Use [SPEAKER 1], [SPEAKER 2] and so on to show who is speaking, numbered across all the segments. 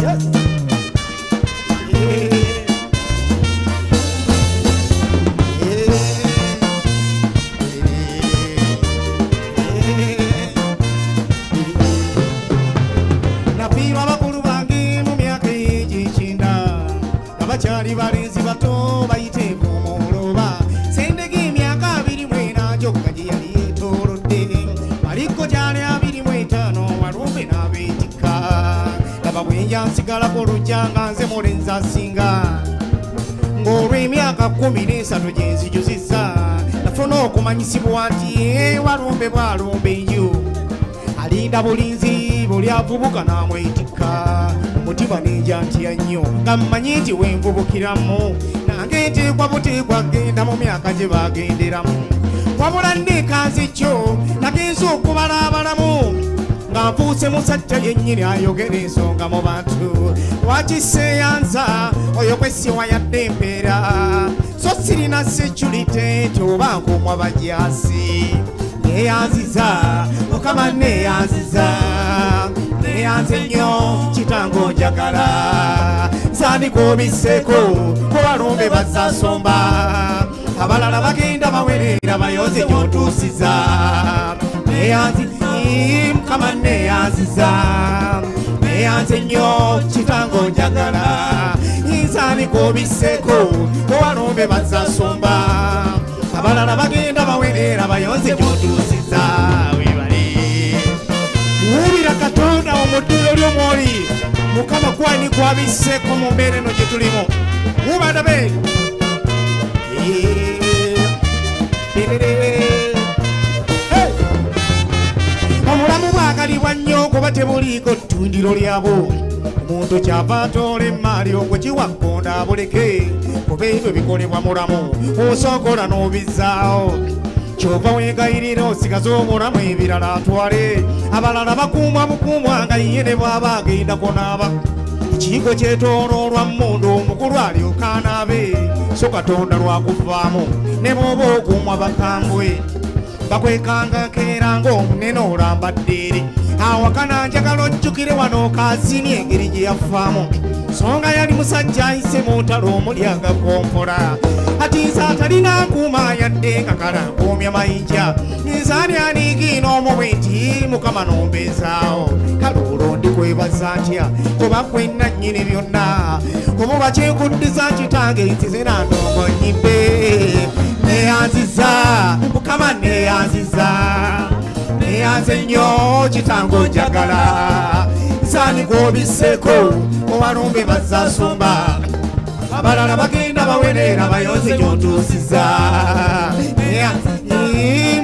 [SPEAKER 1] Yes. Nsigalako lujja nga nze mulenzi asinga ng'olw'emyaka kumi n'esatu gye nzijuzizza nafuna okumanyisibwa nti walumbe bwalumbe enju alinda bulinzi buli avubuka n'amwetikka. Omutima nenja ntya nnyo nga mmanyi nti wenvubukiramu nange nteekwa buteekwa genda mu myaka gye bagenderamu wabula nneekanzi kyo nagenza okubala nfuuse musajja yennyini ayogera ensonga mu bantu. Wakiseeyanza oyo kwesiwa yadde empeera. So sirina security nti oba nkumwa bajasi neyanziza mukama neyanziza. Neyanze nnyo kitango njagala sandika obiseko kubalumbe bazasomba abalala bagenda bawerera bayoze gyotuusiza neyanzi mukama neyanziza neyanze nnyo kitango njagala. Sandika obiseko kubalumbe bazasomba abalala bagenda bawerera bayonze gyotuusiza webale wubira katonda omuddiro lyomwoli mukama kwani kwabisseeko mu mbeera eno gye tulimu. Wubadabe. Obulamu tebuliiko ttundiro lyabwo omuntu kyava atoola emaali okwekiwa nkonda abuleke. Kuba ebyo bikolebwa mulamu osokola n'obizaawo kyova wegayirira osigaza omulamu ebirala atwale. Abalala bakuumwa bukuumwa nga ye ne bw'aba agendako n'aba. Ekiyigo kyetooloolwa mmundu omukulu alyoka anaabe. So katonda lwakuvaamu ne bw'oba okuumwa bakambwe bakwekanga keera ng'omunene olambadde eri awakana njagala ojjukire wano kaazini engeri gye yafaamu songa yali musajja ayise mu ntalo omuli agakompola ati nze atalina nkuuma yadde nga kalankuumya mayinja. Nzaani aniigiina omubwe nti mukama nombezaawo kale olwo ndikwebaza ntya? Kuba kwenna nnyini byonna? Kumuba kyenkuddiza kitange nzize nandongo nyimbe neyanziza mukama neyanziza. Neyanze nnyo kitango njagala. Nsaani gwobiseko owalumbe bazasumba abalala bagenda bawerera bayonze gyotuusiza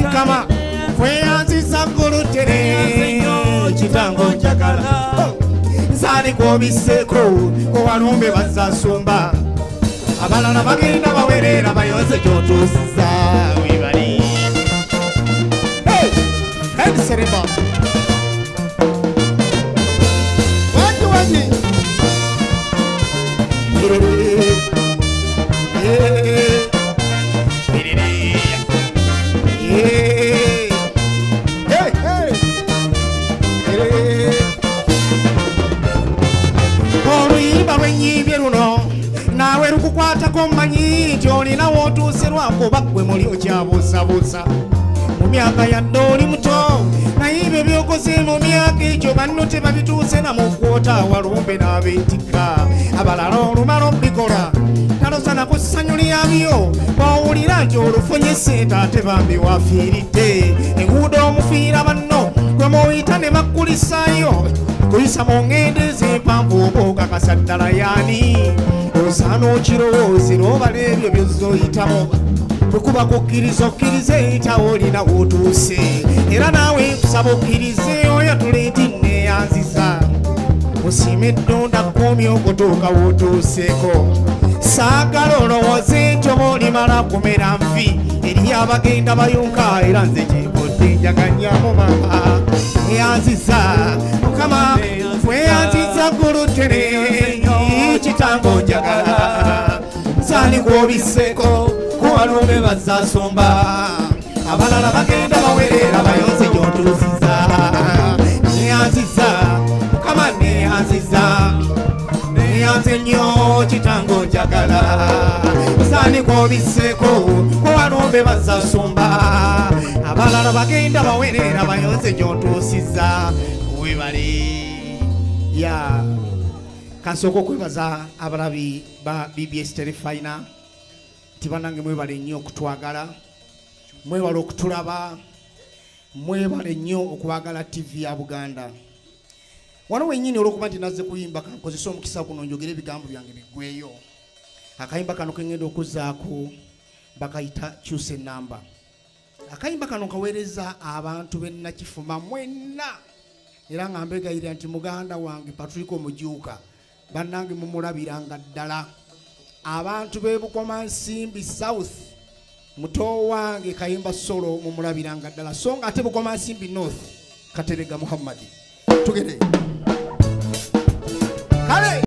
[SPEAKER 1] mukama kweyanziza gulutere kitango njagala. Nsaani gwobiseko owalumbe bazasumba abalala bagenda bawerera bayonze gyotuusiza webali edisereba wangi wangi oluyimba lwenyibye luno naawe lukukwatako mmanyi nti olinawo otuuse lwakuba gwe muli okyabuusabuusa. Mu myaka yadde oli muto naye ebyo byokoze mu myaka egyo banno tebabituuse namukwota walumbe n'abeetikka abalala olumala obikola talosana ku ssanyu lyabyo bawulira nti olufunye sente ate bambi wafiiridde. Enguudo omufiira banno gwe muyita ne bakkulisaayo kuyisa mu ngende z'empanvu oba okakasa ddala yaani. Osaana okirowoozera obala ebyo byozoyitamu bwekuba kukkiriza okkirize eyitawo olina wootuuse era naawe nkusaba okkirize oyo tuleti neyanziza musiime eddonda kumi okutuuka wootuuseeko saagala olowooze nti oba olimala kumera nfi eriyo abagenda bayunka era nze kyebodde njaganyamu mama. Eyanziza mukama. Weyanziza gulutere kitango njagala nsaani gwobiseko kuwalume bazasomba. Abalala bagenda bawerera bayonze gyotuusiza nze nnyo kitango njagala. Sanika obiseeko kuwanombe bazasumba abalala bagenda bawerera bayonze gyontuusiza webale ya. Kansooka okwebaza abalabi ba bbs terefina nti banange mwebale nnyo okutwagala mwebale okutulaba mwebale nnyo okwagala tv ya buganda wano wenyini olwokuba nti nazze kuyimba kankozesa omukisa guno njogere ebigambo byange biggweyo akayimba kano kengenda okuzaako bakayita kyusa enamba akayimba kano kaweereza abantu bennakifuma mwenna. Era nga mbegayirira nti muganda wange patrick omujuuka bannange mumulabiranga ddala. Abantu bebukoma nsimbi south muto wange kayimba solo mumulabiranga ddala. So nga ate bukoma nsimbi north katerega muhammadi. Tugere 가래